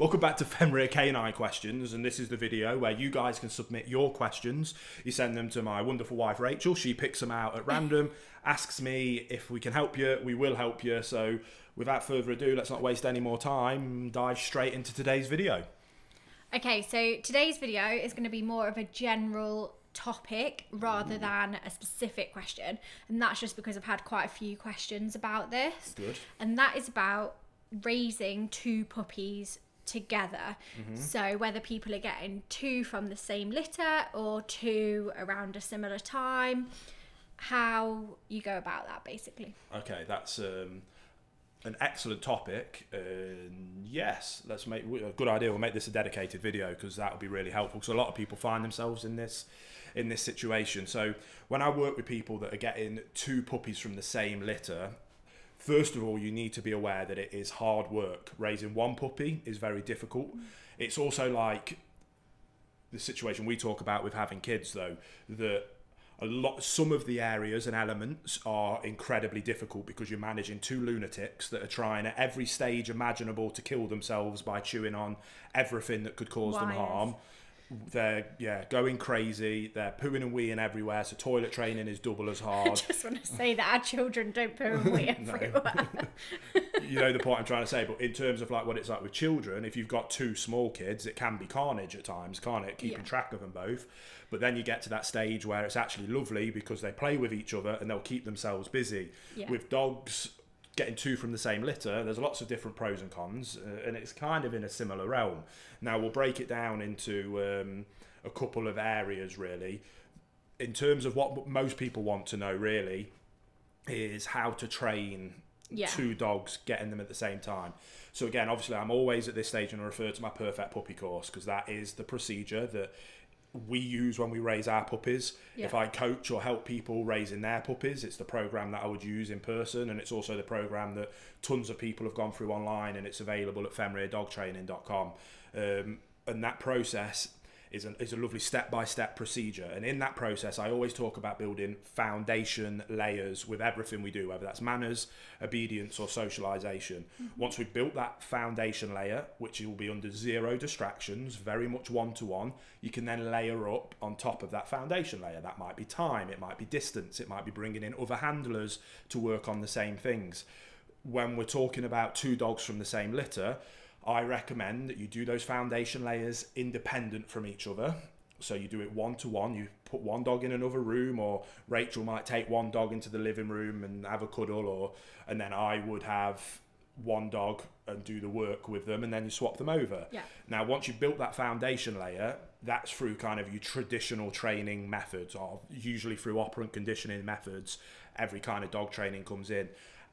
Welcome back to Fenrir Canine Questions, and this is the video where you guys can submit your questions. You send them to my wonderful wife Rachel. She picks them out at random, asks me if we can help you. We will help you. So, without further ado, let's not waste any more time. Dive straight into today's video. Okay, so today's video is going to be more of a general topic rather mm. than a specific question, and that's just because I've had quite a few questions about this. Good. And that is about raising two puppies together. So whether people are getting two from the same litter or two around a similar time, how you go about that basically. Okay, that's um, an excellent topic. And yes, let's make a good idea. We'll make this a dedicated video because that will be really helpful. Because a lot of people find themselves in this in this situation. So when I work with people that are getting two puppies from the same litter, first of all, you need to be aware that it is hard work. Raising one puppy is very difficult. Mm. It's also like the situation we talk about with having kids, though, that a lot, some of the areas and elements are incredibly difficult because you're managing two lunatics that are trying at every stage imaginable to kill themselves by chewing on everything that could cause them harm. They're yeah going crazy. They're pooing and weeing everywhere. So toilet training is double as hard. I just want to say that our children don't poo and wee everywhere. you know the point I'm trying to say. But in terms of like what it's like with children, if you've got two small kids, it can be carnage at times, can't it? Keeping Yeah. track of them both. But then you get to that stage where it's actually lovely because they play with each other and they'll keep themselves busy. Yeah. With dogs getting two from the same litter, there's lots of different pros and cons, uh, and it's kind of in a similar realm. Now we'll break it down into um, a couple of areas really. In terms of what most people want to know, really, is how to train Yeah. two dogs, getting them at the same time. So again, obviously, I'm always at this stage and I refer to my perfect puppy course because that is the procedure that we use when we raise our puppies. Yeah. If I coach or help people raising their puppies, it's the program that I would use in person, and it's also the program that tons of people have gone through online, and it's available at fenrirdogtraining.com. Um, and that process is a, is a lovely step by step procedure. And in that process, I always talk about building foundation layers with everything we do, whether that's manners, obedience, or socialization. Mm-hmm. Once we've built that foundation layer, which will be under zero distractions, very much one to one, you can then layer up on top of that foundation layer. That might be time, it might be distance, it might be bringing in other handlers to work on the same things when we're talking about two dogs from the same litter, I recommend that you do those foundation layers independent from each other. So you do it one to one. You put one dog in another room, or Rachel might take one dog into the living room and have a cuddle, or and then I would have one dog and do the work with them, and then you swap them over. Yeah. Now, once you've built that foundation layer, that's through kind of your traditional training methods, or usually through operant conditioning methods. Every kind of dog training comes in.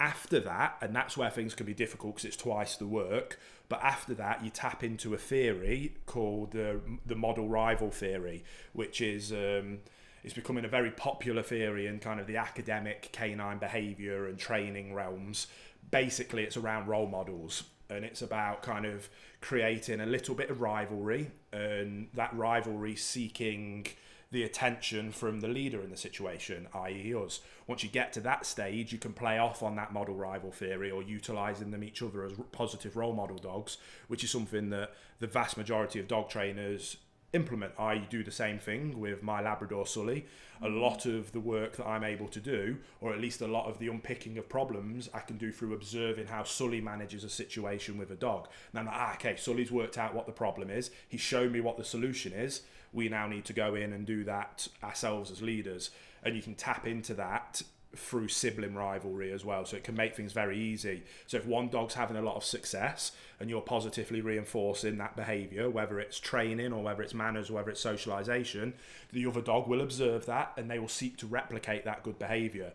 After that, and that's where things can be difficult because it's twice the work. But after that, you tap into a theory called the the model rival theory, which is um, it's becoming a very popular theory in kind of the academic canine behaviour and training realms. Basically, it's around role models and it's about kind of creating a little bit of rivalry and that rivalry seeking the attention from the leader in the situation, i.e., us. Once you get to that stage, you can play off on that model rival theory or utilizing them each other as positive role model dogs, which is something that the vast majority of dog trainers implement. I do the same thing with my Labrador Sully. A lot of the work that I'm able to do, or at least a lot of the unpicking of problems, I can do through observing how Sully manages a situation with a dog. And I'm like, ah, okay, Sully's worked out what the problem is. He's shown me what the solution is. We now need to go in and do that ourselves as leaders. And you can tap into that through sibling rivalry as well. So it can make things very easy. So if one dog's having a lot of success and you're positively reinforcing that behavior, whether it's training or whether it's manners or whether it's socialization, the other dog will observe that and they will seek to replicate that good behavior.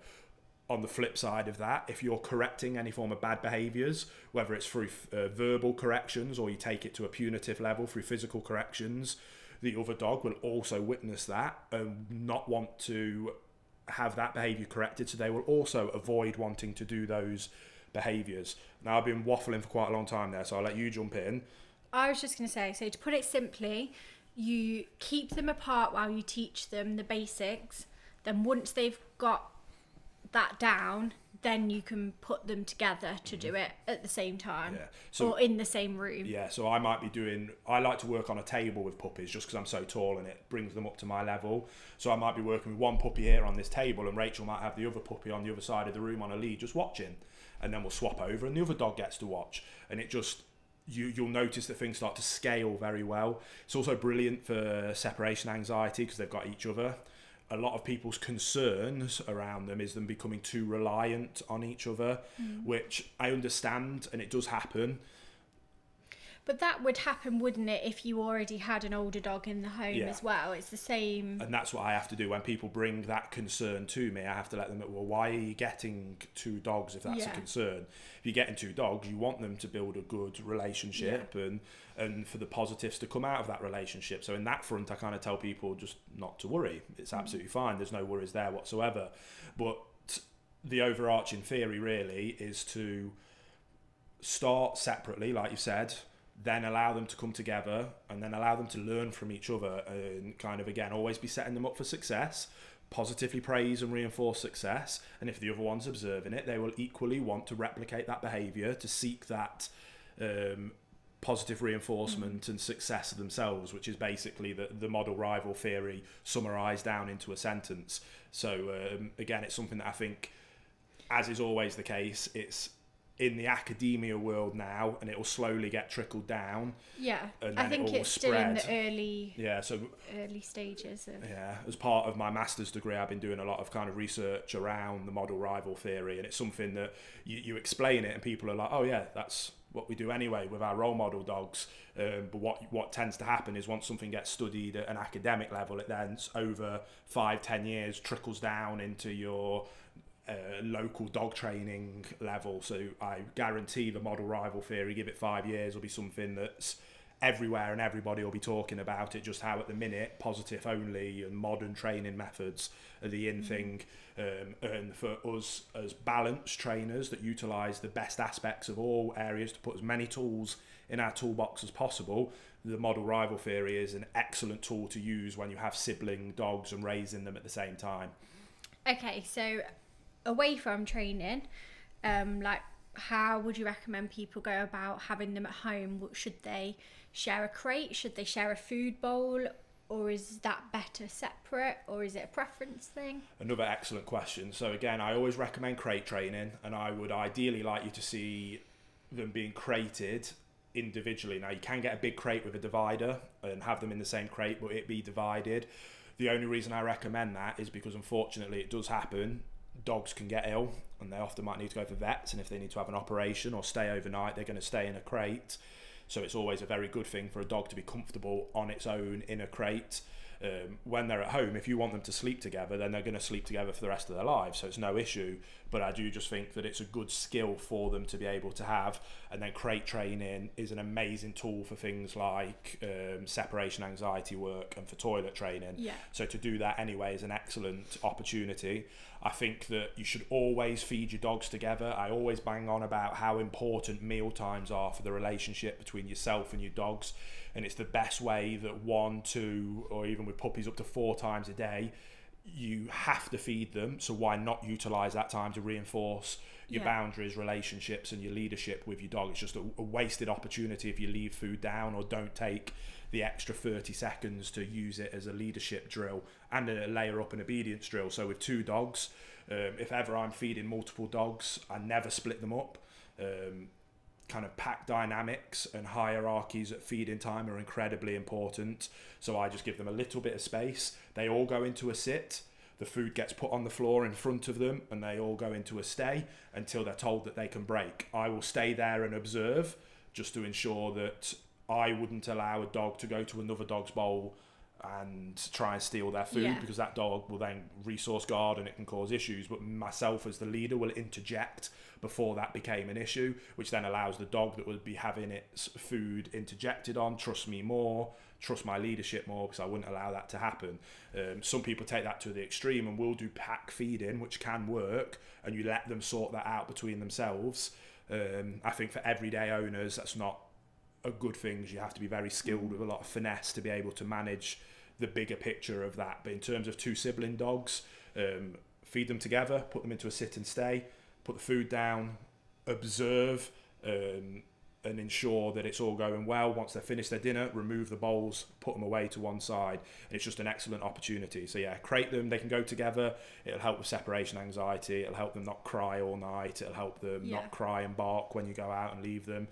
On the flip side of that, if you're correcting any form of bad behaviors, whether it's through uh, verbal corrections or you take it to a punitive level through physical corrections, the other dog will also witness that and not want to have that behavior corrected so they will also avoid wanting to do those behaviors now i've been waffling for quite a long time there so i'll let you jump in I was just going to say, so to put it simply, you keep them apart while you teach them the basics. Then once they've got that down, then you can put them together to do mm. it at the same time. Yeah. So- or in the same room. Yeah, so I might be doing. I like to work on a table with puppies just because I'm so tall and it brings them up to my level. So I might be working with one puppy here on this table, and Rachel might have the other puppy on the other side of the room on a lead, just watching, and then we'll swap over, and the other dog gets to watch, and it just. You, you'll notice that things start to scale very well. It's also brilliant for separation anxiety because they've got each other. A lot of people's concerns around them is them becoming too reliant on each other, mm. which I understand and it does happen. But that would happen, wouldn't it, if you already had an older dog in the home Yeah. as well? It's the same. and that's what I have to do when people bring that concern to me. I have to let them know, well, why are you getting two dogs if that's Yeah. a concern? If you're getting two dogs, you want them to build a good relationship and and for the positives to come out of that relationship. So in that front, I kind of tell people just not to worry. It's mm. absolutely fine. There's no worries there whatsoever. But the overarching theory really is to start separately, like you said, then allow them to come together and then allow them to learn from each other and kind of again always be setting them up for success positively praise and reinforce success. And if the other one's observing it they will equally want to replicate that behavior to seek that um, positive reinforcement and success themselves which is basically the, the model rival theory summarized down into a sentence. So um, again it's something that i think as is always the case, it's in the academia world now, and it will slowly get trickled down. Yeah, and I then it think all it's still in the early Yeah, so early stages of. yeah, as part of my master's degree, I've been doing a lot of kind of research around the model rival theory, and it's something that you, you explain it, and people are like, "Oh yeah, that's what we do anyway with our role model dogs." Um, but what what tends to happen is once something gets studied at an academic level, it then over five, ten years trickles down into your uh, local dog training level. So I guarantee the model rival theory, give it five years, will be something that's everywhere and everybody will be talking about it. Just how at the minute positive only and modern training methods are the in thing. Um, and for us as balanced trainers that utilise the best aspects of all areas to put as many tools in our toolbox as possible, the model rival theory is an excellent tool to use when you have sibling dogs and raising them at the same time. Okay, so away from training, um, like how would you recommend people go about having them at home? Should they share a crate? Should they share a food bowl? Or is that better separate? Or is it a preference thing? Another excellent question. So again, I always recommend crate training, and I would ideally like you to see them being crated individually. Now you can get a big crate with a divider and have them in the same crate, but it be divided. The only reason I recommend that is because unfortunately it does happen. Dogs can get ill, and they often might need to go for vets. And if they need to have an operation or stay overnight, they're going to stay in a crate. So it's always a very good thing for a dog to be comfortable on its own in a crate. Um, when they're at home, if you want them to sleep together, then they're going to sleep together for the rest of their lives. So it's no issue. But I do just think that it's a good skill for them to be able to have. And then crate training is an amazing tool for things like um, separation anxiety work and for toilet training. Yeah. So to do that anyway is an excellent opportunity. I think that you should always feed your dogs together. I always bang on about how important meal times are for the relationship between yourself and your dogs. And it's the best way that one, two, or even with puppies up to four times a day, you have to feed them. So why not utilize that time to reinforce your Yeah. boundaries, relationships, and your leadership with your dog? It's just a, a wasted opportunity if you leave food down or don't take the extra 30 seconds to use it as a leadership drill and a layer up an obedience drill. So with two dogs, um, if ever I'm feeding multiple dogs, I never split them up. Um, kind of pack dynamics and hierarchies at feeding time are incredibly important. So I just give them a little bit of space. They all go into a sit. The food gets put on the floor in front of them and they all go into a stay until they're told that they can break. I will stay there and observe just to ensure that I wouldn't allow a dog to go to another dog's bowl and try and steal their food Yeah. because that dog will then resource guard and it can cause issues. But myself as the leader will interject before that became an issue, which then allows the dog that would be having its food interjected on trust me more, trust my leadership more because I wouldn't allow that to happen. Um, some people take that to the extreme and will do pack feeding, which can work, and you let them sort that out between themselves. Um, I think for everyday owners, that's not a good things. You have to be very skilled with a lot of finesse to be able to manage the bigger picture of that. But in terms of two sibling dogs, um, feed them together, put them into a sit and stay, put the food down, observe, um, and ensure that it's all going well. Once they've finished their dinner, remove the bowls, put them away to one side. And it's just an excellent opportunity. So yeah, crate them. They can go together. It'll help with separation anxiety. It'll help them not cry all night. It'll help them Yeah. not cry and bark when you go out and leave them.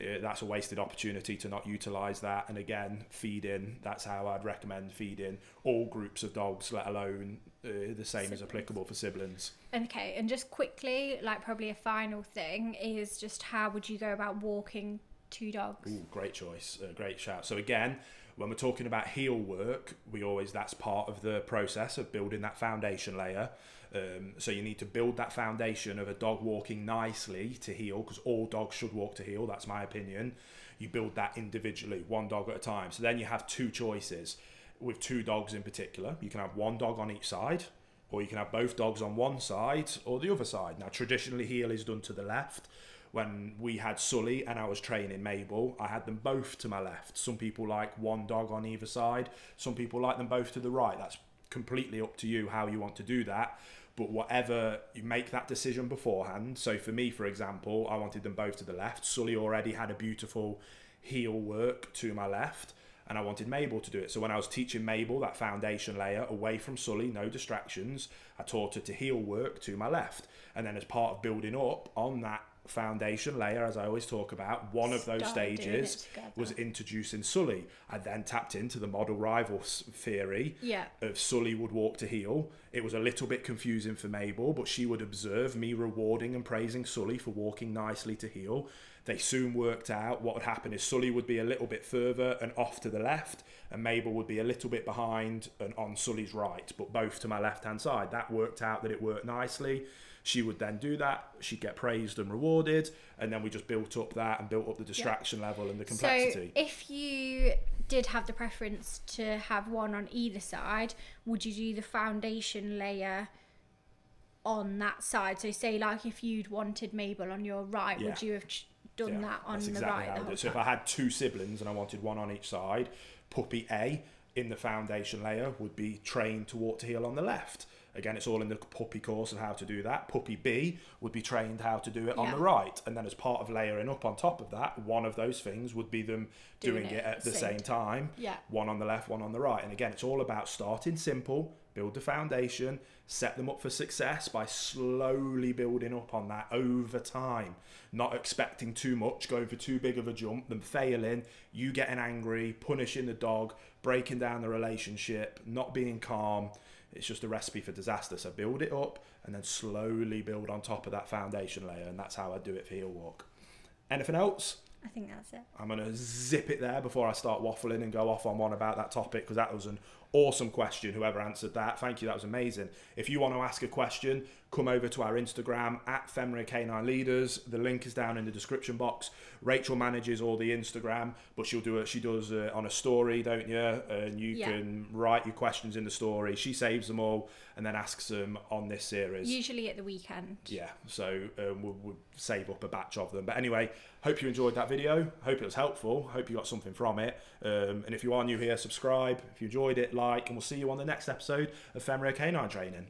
Uh, that's a wasted opportunity to not utilize that. And again, feeding. That's how I'd recommend feeding all groups of dogs, let alone uh, the same is applicable for siblings. Okay, and just quickly, like probably a final thing is just how would you go about walking two dogs? Ooh, great choice, uh, great shout. So again, when we're talking about heel work, we always that's part of the process of building that foundation layer. Um, so you need to build that foundation of a dog walking nicely to heel, because all dogs should walk to heel. That's my opinion. You build that individually, one dog at a time. So then you have two choices with two dogs in particular. You can have one dog on each side, or you can have both dogs on one side or the other side. Now, traditionally, heel is done to the left. When we had Sully and I was training Mabel, I had them both to my left. Some people like one dog on either side, some people like them both to the right. That's completely up to you how you want to do that. But whatever you make that decision beforehand. So for me, for example, I wanted them both to the left. Sully already had a beautiful heel work to my left and I wanted Mabel to do it. So when I was teaching Mabel that foundation layer away from Sully, no distractions, I taught her to heel work to my left. And then as part of building up on that foundation layer, as I always talk about, one of those Started stages was introducing Sully. I then tapped into the model rivals theory Yeah. of Sully would walk to heel. It was a little bit confusing for Mabel, but she would observe me rewarding and praising Sully for walking nicely to heel. They soon worked out what would happen is Sully would be a little bit further and off to the left, and Mabel would be a little bit behind and on Sully's right, but both to my left hand side. That worked out that it worked nicely. She would then do that, she'd get praised and rewarded, and then we just built up that and built up the distraction level and the complexity. So if you did have the preference to have one on either side, would you do the foundation layer on that side? So say like if you'd wanted Mabel on your right, would you have done Yeah, that on the right? the. So if? I had two siblings and I wanted one on each side, puppy A in the foundation layer would be trained to walk to heel on the left. Again, it's all in the puppy course of how to do that. Puppy B would be trained how to do it on the right. And then as part of layering up on top of that, one of those things would be them doing, Doing it, at the same time. Yeah. One on the left, one on the right. And again, it's all about starting simple, build the foundation, set them up for success by slowly building up on that over time. Not expecting too much, going for too big of a jump, them failing, you getting angry, punishing the dog, breaking down the relationship, not being calm. It's just a recipe for disaster. So build it up and then slowly build on top of that foundation layer. And that's how I do it for heel walk. Anything else? I think that's it. I'm going to zip it there before I start waffling and go off on one about that topic because that was an awesome question. Whoever answered that, thank you. That was amazing. If you want to ask a question, come over to our Instagram at Fenrir Canine Leaders. The link is down in the description box. Rachel manages all the Instagram, but she'll do it. She does uh, on a story, don't you? And you Yeah. can write your questions in the story. She saves them all and then asks them on this series. Usually at the weekend. Yeah, so um, we'll, we'll save up a batch of them. But anyway, hope you enjoyed that video. Hope it was helpful. Hope you got something from it. Um, and if you are new here, subscribe. If you enjoyed it, like, and we'll see you on the next episode of Fenrir Canine Training.